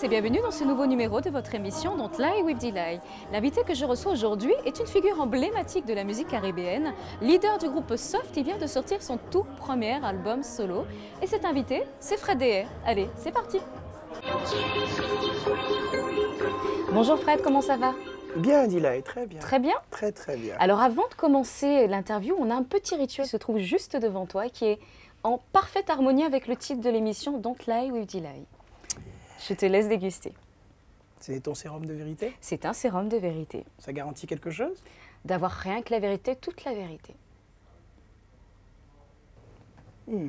tous et bienvenue dans ce nouveau numéro de votre émission Don't Lie with Delay. L'invité que je reçois aujourd'hui est une figure emblématique de la musique caribéenne, leader du groupe Soft qui vient de sortir son tout premier album solo. Et cet invité, c'est Fred. Allez, c'est parti Bonjour Fred, comment ça va? Bien, Delay, très bien. Très bien? Très, très bien. Alors avant de commencer l'interview, on a un petit rituel qui se trouve juste devant toi qui est en parfaite harmonie avec le titre de l'émission Don't Lie with Delay. Je te laisse déguster. C'est ton sérum de vérité? C'est un sérum de vérité. Ça garantit quelque chose? D'avoir rien que la vérité, toute la vérité. Hmm,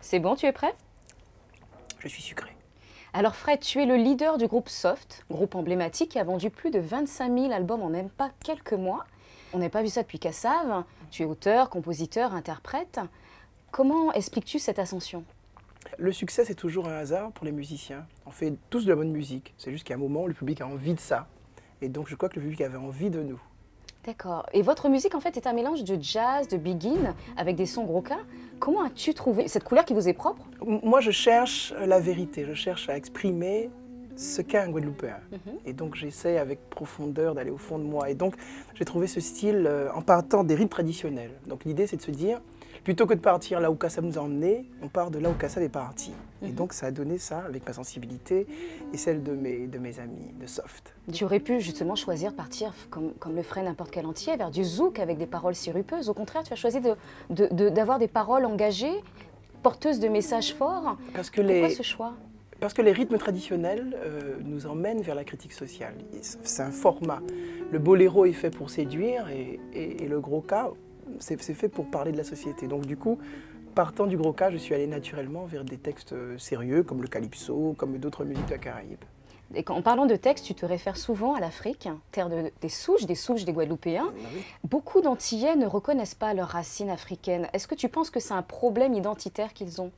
C'est bon, tu es prêt? Je suis sucré. Alors Fred, tu es le leader du groupe Soft, groupe emblématique qui a vendu plus de 25 000 albums en même pas quelques mois. On n'a pas vu ça depuis Cassave. Tu es auteur, compositeur, interprète. Comment expliques-tu cette ascension? Le succès, c'est toujours un hasard pour les musiciens. On fait tous de la bonne musique. C'est juste qu'à un moment, le public a envie de ça. Et donc, je crois que le public avait envie de nous. D'accord. Et votre musique, en fait, est un mélange de jazz, de begin, avec des sons gros cas. Comment as-tu trouvé cette couleur qui vous est propre? Moi, je cherche la vérité. Je cherche à exprimer ce qu'est un Guadeloupéen. Et donc, j'essaie avec profondeur d'aller au fond de moi. Et donc, j'ai trouvé ce style euh, en partant des rythmes traditionnels. Donc, l'idée, c'est de se dire, plutôt que de partir là où Kassav nous a emmenés, on part de là où Kassav est parti. Et donc, ça a donné ça avec ma sensibilité et celle de mes, de mes amis de Soft. Tu aurais pu justement choisir de partir, comme, comme le ferait n'importe quel entier, vers du zouk avec des paroles sirupeuses. Au contraire, tu as choisi de- de- de- d'avoir des paroles engagées, porteuses de messages forts. Parce que Pourquoi les, ce choix? Parce que les rythmes traditionnels euh, nous emmènent vers la critique sociale. C'est un format. Le boléro est fait pour séduire et, et- et le gros cas, c'est fait pour parler de la société. Donc du coup, partant du gros cas, je suis allé naturellement vers des textes euh, sérieux comme le calypso, comme d'autres musiques de la Caraïbe. Et en parlant de texte, tu te réfères souvent à l'Afrique, terre de- des souches, des souches des Guadeloupéens. Ah oui. Beaucoup d'Antillais ne reconnaissent pas leurs racines africaines. Est-ce que tu penses que c'est un problème identitaire qu'ils ont?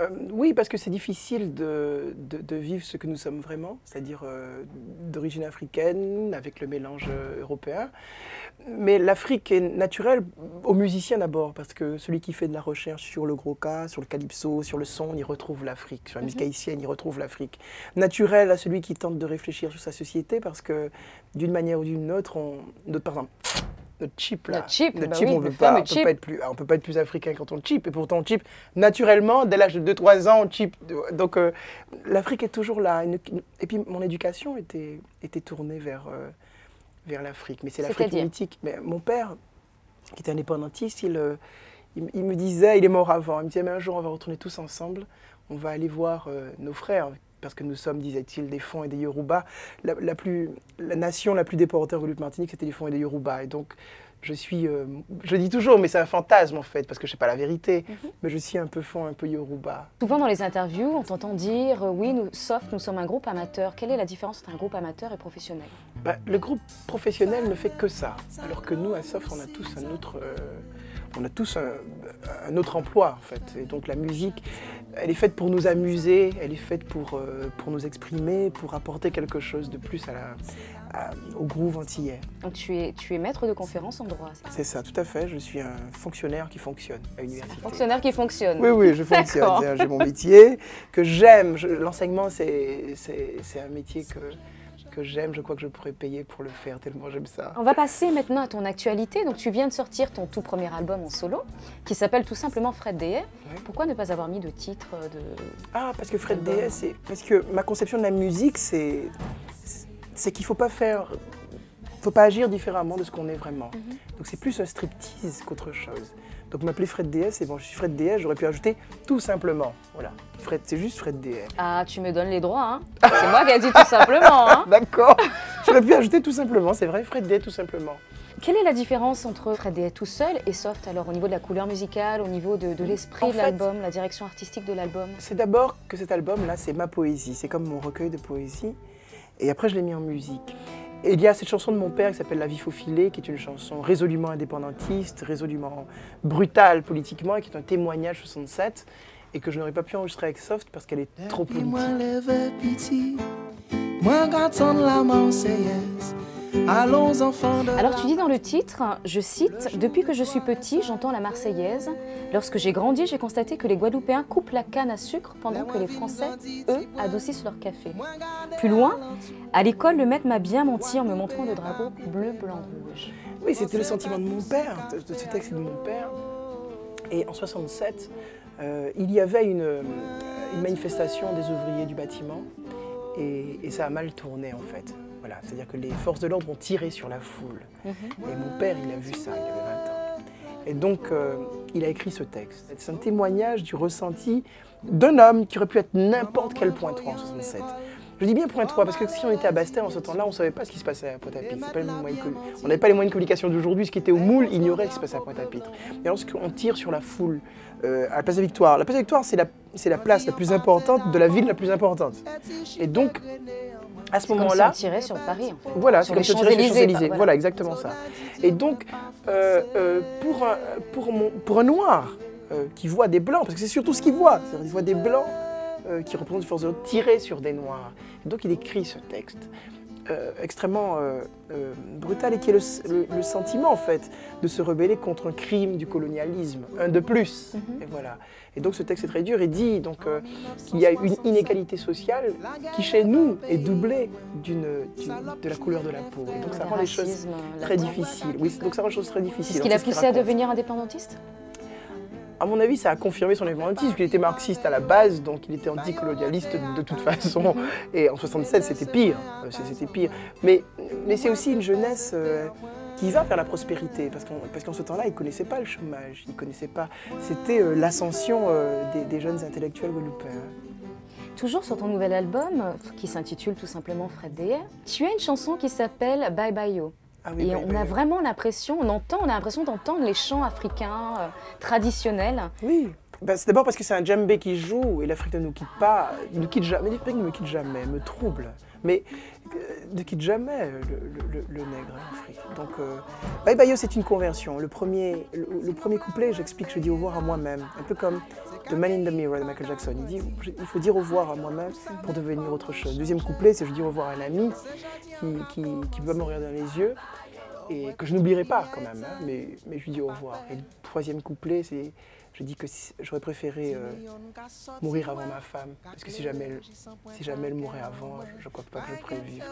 Euh, oui, parce que c'est difficile de, de- de vivre ce que nous sommes vraiment, c'est-à-dire euh, d'origine africaine avec le mélange euh, européen. Mais l'Afrique est naturelle aux musiciens d'abord, parce que celui qui fait de la recherche sur le gros cas, sur le calypso, sur le son, il retrouve l'Afrique. Sur la musique haïtienne, il retrouve l'Afrique. Naturel à celui qui tente de réfléchir sur sa société, parce que d'une manière ou d'une autre, on, notre, par exemple, notre chip là, Notre chip, bah oui, on le peut pas, fameux on peut chip. pas être plus, on peut pas être plus africain quand on chip, et pourtant on chip naturellement dès l'âge de 2-3 ans, on chip. Donc euh, l'Afrique est toujours là. Et puis mon éducation était, était tournée vers, euh, vers l'Afrique, mais c'est l'Afrique mythique. Mais mon père, qui était indépendantiste, il, euh, il, il me disait, il est mort avant, il me disait, mais un jour on va retourner tous ensemble, on va aller voir nos frères, parce que nous sommes, disait-il, des Fonds et des Yoruba. La, la plus, la nation la plus déportée en Guadeloupe-Martinique, c'était les Fonds et des Yoruba. Et donc, je suis, euh, je dis toujours, mais c'est un fantasme en fait, parce que je sais pas la vérité, mais je suis un peu Fond, un peu Yoruba. Souvent dans les interviews, on t'entend dire euh, oui, nous, Soft, nous sommes un groupe amateur. Quelle est la différence entre un groupe amateur et professionnel? Bah, le groupe professionnel ne fait que ça, alors que nous, à SOF, on a tous un autre, euh, on a tous un, un autre emploi, en fait. Et donc la musique, elle est faite pour nous amuser, elle est faite pour, euh, pour nous exprimer, pour apporter quelque chose de plus à la, à- au groove antillais. Donc tu es, tu es maître de conférence en droit. c'est ça? C'est ça, tout à fait. Je suis un fonctionnaire qui fonctionne à l'université. Fonctionnaire qui fonctionne. Oui, oui, je fonctionne. J'ai mon métier que j'aime. L'enseignement, c'est un métier que, que j'aime. Je crois que je pourrais payer pour le faire tellement j'aime ça. On va passer maintenant à ton actualité. Donc tu viens de sortir ton tout premier album en solo, qui s'appelle tout simplement Fred Dehay. Oui. Pourquoi ne pas avoir mis de titre de... Ah, parce que Fred. DS, c'est parce que ma conception de la musique, c'est c'est qu'il faut pas faire, faut pas agir différemment de ce qu'on est vraiment. Mhm. Donc c'est plus un striptease qu'autre chose. Donc m'appeler Fred DS, c'est bon, je suis Fred DS, j'aurais pu ajouter tout simplement. Voilà, Fred, c'est juste Fred DS. Ah, tu me donnes les droits, hein C'est moi qui ai dit tout simplement, hein D'accord. j'aurais pu ajouter tout simplement, c'est vrai, Fred DS tout simplement. Quelle est la différence entre Fred Dehay tout seul et Soft Alors au niveau de la couleur musicale, au niveau de, de l'esprit de l'album, la direction artistique de l'album? C'est d'abord que cet album-là, c'est ma poésie, c'est comme mon recueil de poésie. Et après, je l'ai mis en musique. Et il y a cette chanson de mon père qui s'appelle La vie faut filer, qui est une chanson résolument indépendantiste, résolument brutale politiquement, et qui est un témoignage 67, et que je n'aurais pas pu enregistrer avec Soft parce qu'elle est trop politique. moi la Marseillaise Allons enfants Alors tu dis dans le titre, je cite, Depuis que je suis petit, j'entends la Marseillaise. Lorsque j'ai grandi, j'ai constaté que les Guadeloupéens coupent la canne à sucre pendant que les Français, eux, adoucissent leur café. Plus loin, à l'école, le maître m'a bien menti en me montrant le drapeau bleu, blanc, rouge. Oui, c'était le sentiment de mon père. Ce texte est de mon père. Et en 67, euh, il y avait une, manifestation des ouvriers du bâtiment et, ça a mal tourné en fait. Voilà, c'est-à-dire que les forces de l'ordre ont tiré sur la foule. Mhm. Et mon père, il a vu ça, il avait 20 ans. Et donc, euh, il a écrit ce texte. C'est un témoignage du ressenti d'un homme qui aurait pu être n'importe quel point 3 en 67. Je dis bien point 3 parce que si on était à Bastet en ce temps-là, on ne savait pas ce qui se passait à Pointe-à-Pitre. On n'avait pas les moyens de communication d'aujourd'hui. Ce qui était au moule ignorait ce qui se passait à Pointe-à-Pitre. Et lorsqu'on tire sur la foule euh, à la place de Victoire, la place de Victoire, c'est la, la place la plus importante de la ville la plus importante. Et donc, à ce moment-là. C'est tirer sur Paris. Voilà, c'est comme si on tirait sur les Champs-Élysées. Voilà. exactement ça. Et donc, euh, euh, pour, un, pour, mon, pour un noir qui voit des blancs, parce que c'est surtout ce qu'il voit, il voit des blancs euh, qui représentent une force de tirée sur des noirs. donc il écrit ce texte euh, extrêmement euh, brutal et qui est le, sentiment en fait de se rebeller contre un crime du colonialisme, un de plus. Mhm. Et voilà. Et donc ce texte est très dur et dit donc qu'il y a une inégalité sociale qui chez nous est doublée d'une, de la couleur de la peau. Et donc ça rend les choses très difficiles. Oui, donc ça rend les choses très difficiles. Est-ce qu'il a poussé à devenir indépendantiste? À mon avis, ça a confirmé son indépendantisme, qu'il était marxiste à la base, donc il était anticolonialiste de, toute façon. Et en 67, c'était pire. Euh, c'était pire. Mais, c'est aussi une jeunesse euh, qui va vers la prospérité, parce qu'en parce ce temps-là, ils ne connaissaient pas le chômage, ils connaissaient pas. C'était euh, l'ascension des, jeunes intellectuels guadeloupéens. Toujours sur ton nouvel album, qui s'intitule tout simplement Fred Deyer, tu as une chanson qui s'appelle Bye Bye Yo. Ah et on a vraiment l'impression, on entend, on a l'impression d'entendre les chants africains euh, traditionnels. Oui. Ben, c'est d'abord parce que c'est un djembé qui joue et l'Afrique ne nous quitte pas, ne quitte jamais, l'Afrique ne me quitte jamais, me trouble. Mais euh, ne quitte jamais le, nègre en Afrique. Donc, euh, Bye Bye c'est une conversion. Le premier, le, premier couplet, j'explique, je dis au revoir à moi-même. Un peu comme The Man in the Mirror de Michael Jackson. Il dit il faut dire au revoir à moi-même pour devenir autre chose. Deuxième couplet, c'est je dis au revoir à un ami qui, qui, peut me regarder dans les yeux et que je n'oublierai pas quand même, hein, mais, mais je lui dis au revoir. Et le troisième couplet, c'est je dis que j'aurais préféré euh, mourir avant ma femme, parce que si jamais, elle, si jamais elle mourait avant, je ne crois pas que je pourrais vivre.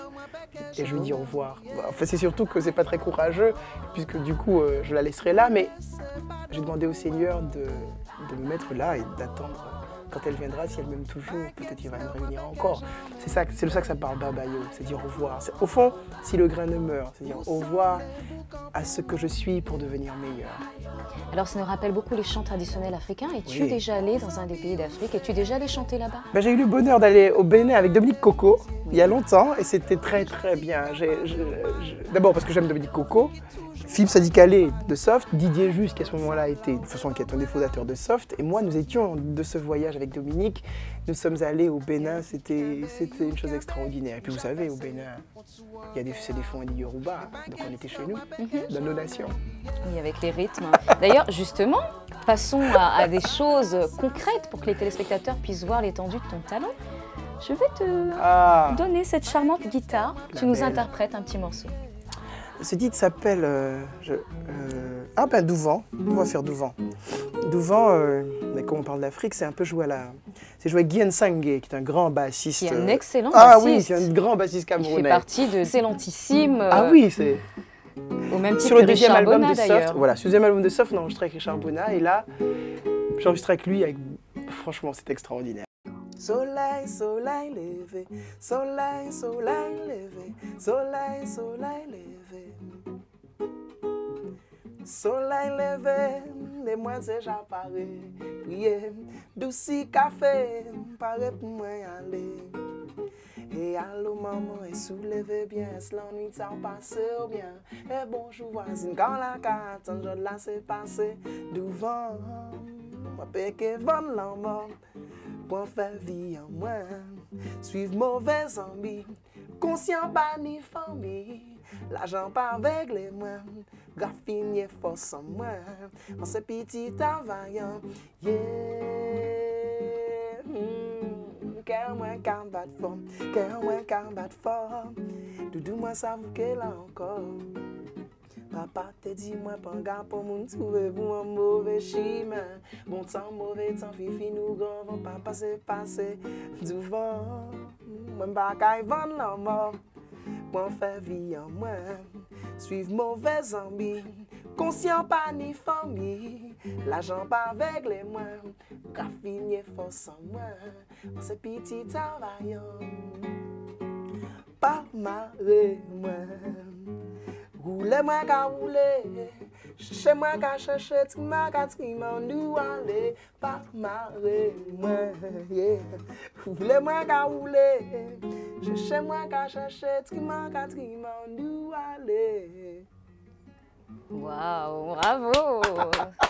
Et je lui dis au revoir. Enfin, c'est surtout que c'est pas très courageux, puisque du coup, euh, je la laisserai là, mais j'ai demandé au Seigneur de, de me mettre là et d'attendre quand elle viendra, si elle m'aime toujours, peut-être qu'il va me réunir encore. C'est ça, c'est de ça que ça parle Babayo, c'est dire au revoir. Au fond, si le grain ne meurt, c'est dire au revoir à ce que je suis pour devenir meilleur. Alors ça nous rappelle beaucoup les chants traditionnels africains. Es-tu déjà allé dans un des pays d'Afrique? Es-tu déjà allé chanter là-bas? Ben, J'ai eu le bonheur d'aller au Bénin avec Dominique Coco il y a longtemps et c'était très très bien. D'abord parce que j'aime Dominique Coco Philippe Sadicalé de Soft, Didier Juste qui à ce moment-là était, de toute façon qui est un des fondateurs de Soft, et moi nous étions de ce voyage avec Dominique, nous sommes allés au Bénin, c'était une chose extraordinaire. Et puis vous savez, au Bénin, il y a des, des fonds Yoruba, donc on était chez nous, mhm. dans nos nations. Oui, avec les rythmes. D'ailleurs, justement, passons à, des choses concrètes pour que les téléspectateurs puissent voir l'étendue de ton talent. Je vais te ah. donner cette charmante guitare. tu nous interprètes un petit morceau. Ce titre s'appelle euh, euh, Ah ben Douvent, on va faire Douvent. Douvent, euh, mais quand on parle d'Afrique, c'est un peu joué à la. C'est joué Guyen Sangé, qui est un grand bassiste. Qui est un excellent ah, bassiste. Ah oui, c'est un grand bassiste camerounais. Il fait partie de Excellentissime. Ah oui, c'est. Au même titre sur le deuxième album de Soft, voilà, sur le deuxième album de Soft, on a enregistré avec Richard Bona, et là, j'ai enregistré avec lui, avec... franchement, c'est extraordinaire. Soleil, soleil levé, soleil, soleil levé, soleil, soleil levé. Soleil levé, les moins c'est j'apparais, prier, douci café, paraît pour moi aller. Et allô maman, et soulevez bien, est-ce l'ennui ça passe bien? Et bonjour voisine, quand la carte, je la sais passer, devant, moi péché bon l'amour pour faire vie en moi. Suivre mauvais envie, conscient pas ni famille. L'argent pas avec les mains, graffiner force en moi. En ce petit travaillant, yeah. Kè mwen kam bat fòm, kè mwen kam bat fòm. Doudou mwen savou ke la ankon Papa te di mwen panga pou moun touve pou an mouve chimen Bon tan mouve tan fifi nou gran van pa pase pase Douvan. Mwen bagay van nan mou Mwen fe vi an mwen Suiv mouve zambi. Konsyen pa ni fami, la jan pa vegle mwen, Ka finye fonsan mwen, an se piti travayon. Pa mare mwen, roule mwen ka roule, Cheche mwen ka cheche, ti mwen ka ti mwen nou ale, pa mare mwen, yeah. Roule mwen ka roule, cheche mwen ka cheche, ti mwen ka ti mwen nou ale, Waouh, bravo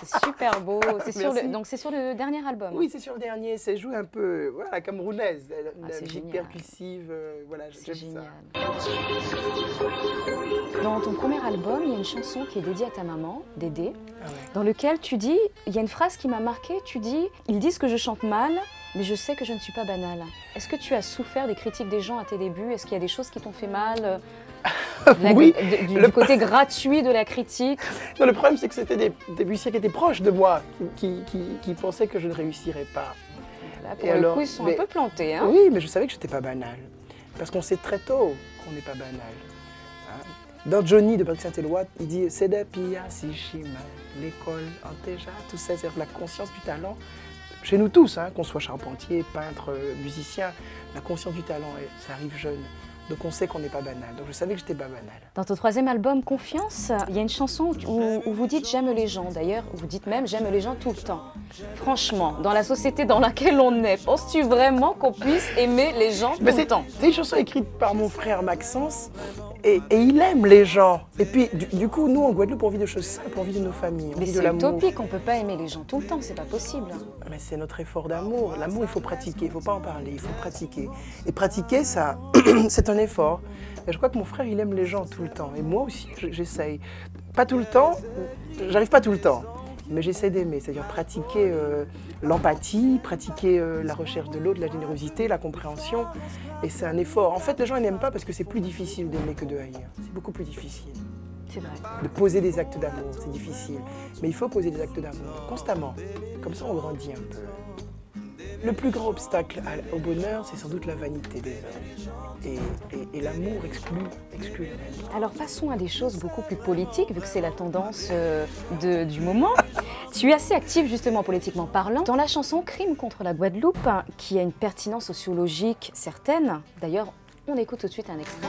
C'est super beau. C'est sur le, Merci. donc c'est sur le dernier album. Oui, c'est sur le dernier, c'est joué un peu, voilà, camerounaise, la, Ah, la musique génial. percussive, euh, voilà, C'est j'aime ça. génial. Dans ton premier album, il y a une chanson qui est dédiée à ta maman, Dédé, Ah ouais. dans lequel tu dis, il y a une phrase qui m'a marquée, tu dis, ils disent que je chante mal, mais je sais que je ne suis pas banale. Est-ce que tu as souffert des critiques des gens à tes débuts? Est-ce qu'il y a des choses qui t'ont fait mal? la- Oui, de- du, le- du côté gratuit de la critique Non, le problème, c'est que c'était des, des musiciens qui étaient proches de moi, qui, qui, pensaient que je ne réussirais pas. Là, Pour Et le alors, coup, ils sont mais- un peu plantés. Hein Oui, mais je savais que je n'étais pas banal. Parce qu'on sait très tôt qu'on n'est pas banal. hein. Dans Johnny de Patrick Saint-Éloi, il dit C'est des pia si l'école, déjà, tout ça, c'est la conscience du talent. Chez nous tous, hein, qu'on soit charpentier, peintre, musicien, la conscience du talent, ça arrive jeune. Donc on sait qu'on n'est pas banal. Donc je savais que j'étais pas banal. Dans ton troisième album, Confiance, il y a une chanson où, où vous dites J'aime les gens. D'ailleurs, vous dites même J'aime les gens tout le temps. Franchement, dans la société dans laquelle on est, penses-tu vraiment qu'on puisse aimer les gens tout Mais le c'est temps? c'est une chanson écrite par mon frère Maxence et, et il aime les gens. Et puis du, du coup, nous en Guadeloupe, on vit de choses simples, on vit de nos familles, on Mais c'est utopique, on peut pas aimer les gens tout le temps, c'est pas possible. Mais c'est notre effort d'amour. L'amour, il faut pratiquer, il ne faut pas en parler, il faut pratiquer. Et pratiquer, ça, c'est un effort. Et je crois que mon frère, il aime les gens tout le temps. Et moi aussi, je- j'essaye. Pas tout le temps, j'arrive pas tout le temps, mais j'essaie d'aimer. C'est-à-dire pratiquer euh, l'empathie, pratiquer euh, la recherche de l'autre, la générosité, la compréhension. Et c'est un effort. En fait, les gens, n'aiment pas parce que c'est plus difficile d'aimer que de haïr. C'est beaucoup plus difficile. C'est vrai. De poser des actes d'amour, c'est difficile. Mais il faut poser des actes d'amour constamment. Comme ça, on grandit un peu. Le plus grand obstacle au bonheur, c'est sans doute la vanité des hommes. Et, l'amour exclut, exclut. Alors passons à des choses beaucoup plus politiques, vu que c'est la tendance euh, du moment. Tu es assez active justement politiquement parlant dans la chanson Crime contre la Guadeloupe, hein, qui a une pertinence sociologique certaine. D'ailleurs, on écoute tout de suite un extrait.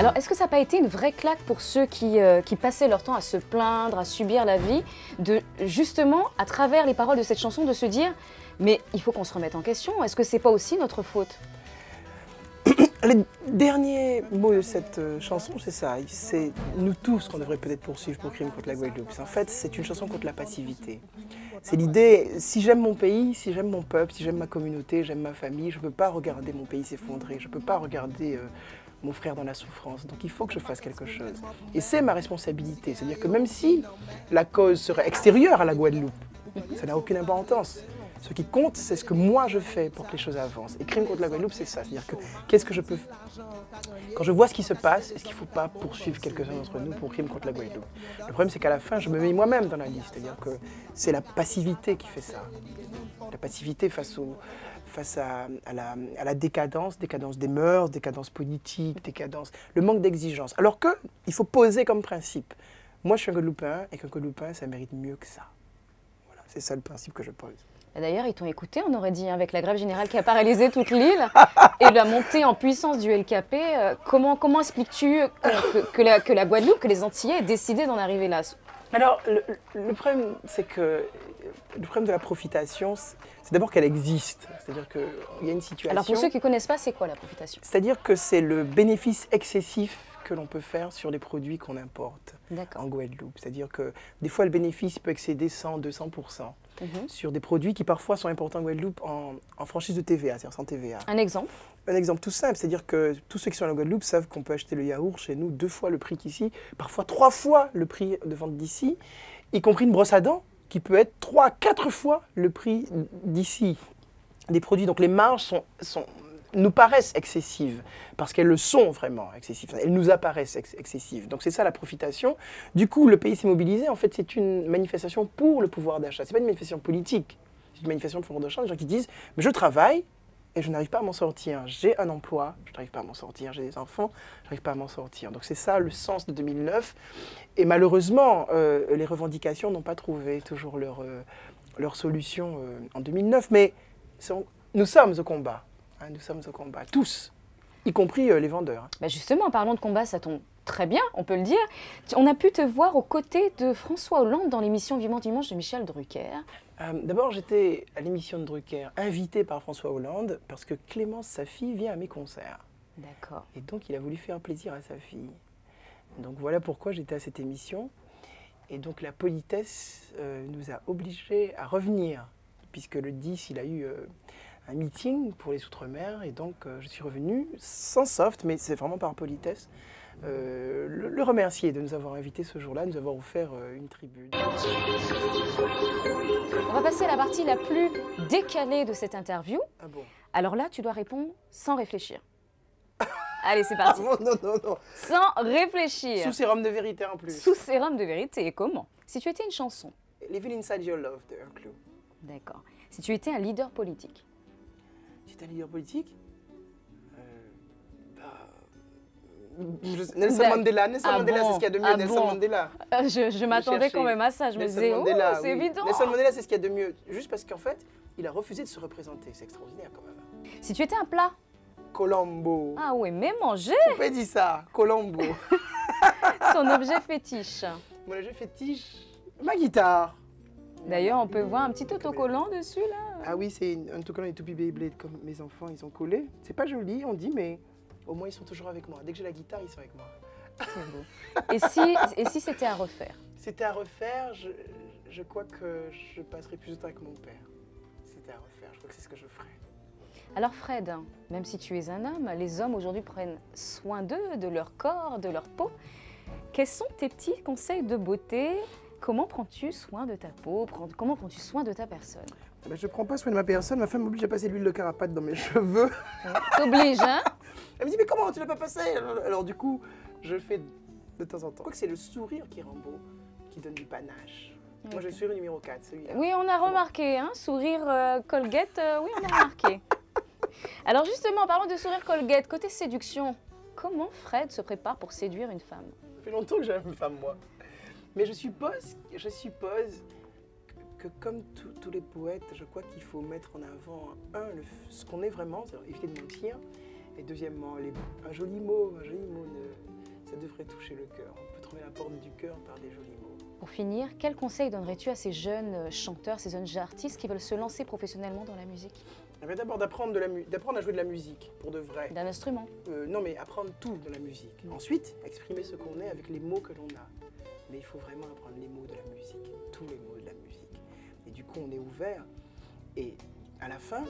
Alors, est-ce que ça n'a pas été une vraie claque pour ceux qui, euh, qui passaient leur temps à se plaindre, à subir la vie, de justement, à travers les paroles de cette chanson, de se dire mais il faut qu'on se remette en question. Est-ce que c'est pas aussi notre faute? Les derniers mots de cette euh, chanson, c'est ça. C'est nous tous qu'on devrait peut-être poursuivre pour crime contre la Guadeloupe. En fait, c'est une chanson contre la passivité. C'est l'idée, si j'aime mon pays, si j'aime mon peuple, si j'aime ma communauté, j'aime ma famille, je ne peux pas regarder mon pays s'effondrer, je ne peux pas regarder euh, mon frère dans la souffrance. Donc il faut que je fasse quelque chose. Et c'est ma responsabilité. C'est-à-dire que même si la cause serait extérieure à la Guadeloupe, ça n'a aucune importance. Ce qui compte, c'est ce que moi je fais pour que les choses avancent. Et crime contre la Guadeloupe, c'est ça. C'est-à-dire que qu'est-ce que je peux quand je vois ce qui se passe, est-ce qu'il ne faut pas poursuivre quelques-uns d'entre nous pour crime contre la Guadeloupe? Le problème, c'est qu'à la fin, je me mets moi-même dans la liste. C'est-à-dire que c'est la passivité qui fait ça. La passivité face, au, face à, à la, à la décadence, décadence des mœurs, décadence politique, décadence, le manque d'exigence. Alors qu'il faut poser comme principe. Moi, je suis un Guadeloupéen et qu'un Guadeloupéen, ça mérite mieux que ça. Voilà, c'est ça le principe que je pose. D'ailleurs, ils t'ont écouté, on aurait dit, hein, avec la grève générale qui a paralysé toute l'île et la montée en puissance du LKP. euh, comment comment expliques-tu que, que- que la, que la Guadeloupe, que les Antillais aient décidé d'en arriver là? Alors, le, le problème, c'est que le problème de la profitation, c'est d'abord qu'elle existe. C'est-à-dire qu'il y a une situation. Alors pour ceux qui ne connaissent pas, c'est quoi la profitation? C'est-à-dire que c'est le bénéfice excessif que l'on peut faire sur les produits qu'on importe en Guadeloupe. C'est-à-dire que des fois, le bénéfice peut excéder 100, 200% Mhm. sur des produits qui parfois sont importants en Guadeloupe en, en franchise de TVA, c'est-à-dire sans TVA. Un exemple? Un exemple tout simple, c'est-à-dire que tous ceux qui sont la Guadeloupe savent qu'on peut acheter le yaourt chez nous deux fois le prix qu'ici, parfois trois fois le prix de vente d'ici, y compris une brosse à dents. Qui peut être 3 4 fois le prix d'ici des produits. Donc les marges sont, nous paraissent excessives, parce qu'elles le sont vraiment excessives. Elles nous apparaissent ex excessives. Donc c'est ça la profitation. Du coup, le pays s'est mobilisé. En fait, c'est une manifestation pour le pouvoir d'achat. Ce n'est pas une manifestation politique, c'est une manifestation de pouvoir d'achat. Des gens qui disent, mais je travaille, et je n'arrive pas à m'en sortir. J'ai un emploi, je n'arrive pas à m'en sortir. J'ai des enfants, je n'arrive pas à m'en sortir. Donc c'est ça le sens de 2009. Et malheureusement, euh, les revendications n'ont pas trouvé toujours leur, euh, leur solution euh, en 2009. Mais nous sommes au combat. Hein, nous sommes au combat, tous, y compris les vendeurs. Bah justement, parlons de combat, ça tombe très bien, on peut le dire. On a pu te voir aux côtés de François Hollande dans l'émission Vivant Dimanche de Michel Drucker. Euh, d'abord, j'étais à l'émission de Drucker, invité par François Hollande, parce que Clémence, sa fille, vient à mes concerts. D'accord. Et donc, il a voulu faire plaisir à sa fille. Donc, voilà pourquoi j'étais à cette émission. Et donc, la politesse euh, nous a obligés à revenir, puisque le 10, il a eu euh, un meeting pour les Outre-mer. Et donc, je suis revenu sans soft, mais c'est vraiment par politesse. Euh, le, remercier de nous avoir invités ce jour-là, de nous avoir offert euh, une tribune. On va passer à la partie la plus décalée de cette interview. Ah bon? Alors là, tu dois répondre sans réfléchir. Allez, c'est parti. Ah non, non, non. Sans réfléchir. Sous sérum de vérité en plus. Sous sérum de vérité. Et comment? Si tu étais une chanson. Living Inside Your Love de Clue. D'accord. Si tu étais un leader politique. Si tu étais un leader politique? Nelson Mandela, Nelson ah Mandela, c'est ce qu'il y a de mieux. Ah Nelson Mandela. Euh, je, je m'attendais quand même à ça. Je me disais, oh, c'est évident. Nelson Mandela, c'est ce qu'il y a de mieux. Juste parce qu'en fait, il a refusé de se représenter. C'est extraordinaire quand même. Si tu étais un plat Colombo. Ah oui, mais manger. On peut dire ça, Colombo. Ton objet fétiche. Mon objet fétiche, ma guitare. D'ailleurs, on peut voir un petit autocollant dessus là. Ah oui, c'est un autocollant des Toupie Beyblade comme mes enfants, ils ont collé. C'est pas joli, on dit, mais au moins ils sont toujours avec moi. Dès que j'ai la guitare, ils sont avec moi. C'est beau. Et si, et si c'était à refaire C'était à refaire, je, je, crois que je passerais plus de temps avec mon père. C'était à refaire, je crois que c'est ce que je ferais. Alors Fred, même si tu es un homme, les hommes aujourd'hui prennent soin d'eux, de leur corps, de leur peau. Quels sont tes petits conseils de beauté? Comment prends-tu soin de ta peau? Comment prends-tu soin de ta personne? Ben, Je ne prends pas soin de ma personne. Ma femme m'oblige à passer de l'huile de carapate dans mes cheveux. T'obliges, hein? Elle me dit, mais comment tu l'as pas passé Alors du coup, je fais de temps en temps. Je crois que c'est le sourire qui rend beau, qui donne du panache. Moi, je suis le numéro 4, celui-là. Oui, on a remarqué, hein, sourire euh, Colgate, euh, oui, on a remarqué. Alors justement, parlons de sourire Colgate, côté séduction, comment Fred se prépare pour séduire une femme? Ça fait longtemps que j'aime une femme, moi. Mais je suppose, je suppose que, comme tous les poètes, je crois qu'il faut mettre en avant, un, ce qu'on est vraiment, éviter de mentir, et deuxièmement, les, un joli mot, un joli mot, ça devrait toucher le cœur. On peut trouver la porte du cœur par des jolis mots. Pour finir, quel conseil donnerais-tu à ces jeunes euh, chanteurs, ces jeunes artistes qui veulent se lancer professionnellement dans la musique? Eh D'abord d'apprendre à jouer de la musique, pour de vrai. D'un instrument? Euh, Non, mais apprendre tout de la musique. Ensuite, exprimer ce qu'on est avec les mots que l'on a. Mais il faut vraiment apprendre les mots de la musique, tous les mots de la musique. Et du coup, on est ouvert. Et à la fin,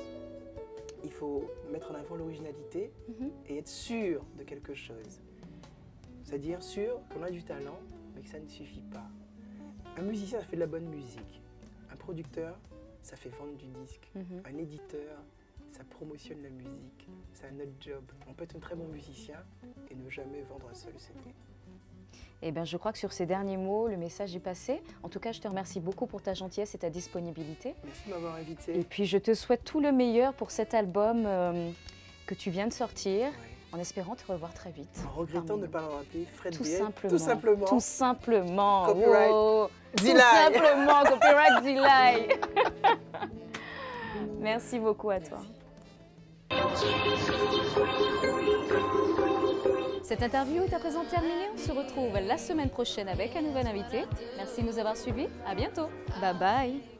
il faut mettre en avant l'originalité mhm. et être sûr de quelque chose. C'est-à-dire sûr qu'on a du talent, mais que ça ne suffit pas. Un musicien, ça fait de la bonne musique. Un producteur, ça fait vendre du disque. Mhm. Un éditeur, ça promotionne la musique. C'est un autre job. On peut être un très bon musicien et ne jamais vendre un seul CD. Eh bien, je crois que sur ces derniers mots, le message est passé. En tout cas, je te remercie beaucoup pour ta gentillesse et ta disponibilité. Merci de m'avoir invité. Et puis, je te souhaite tout le meilleur pour cet album euh, que tu viens de sortir. En espérant te revoir très vite. En regrettant de ne pas l'avoir appelé Fred tout simplement, tout simplement. Tout simplement. Copyright Tout simplement, copyright Zilay. Merci beaucoup à toi. Cette interview est à présent terminée. On se retrouve la semaine prochaine avec un nouvel invité. Merci de nous avoir suivis. À bientôt. Bye bye.